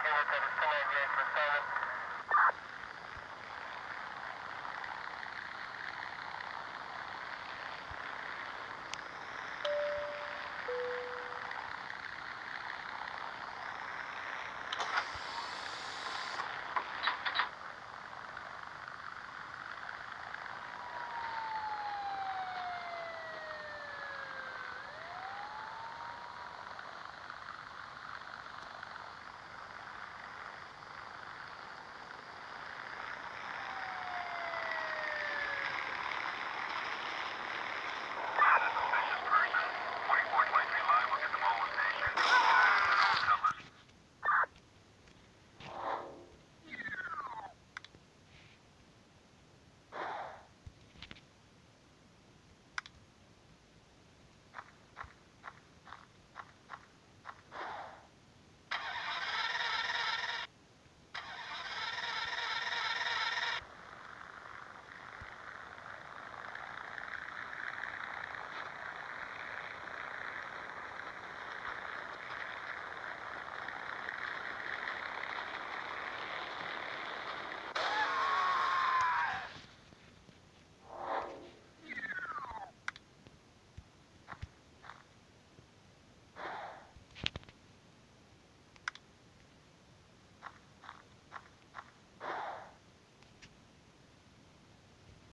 unit that is 1098 for silent.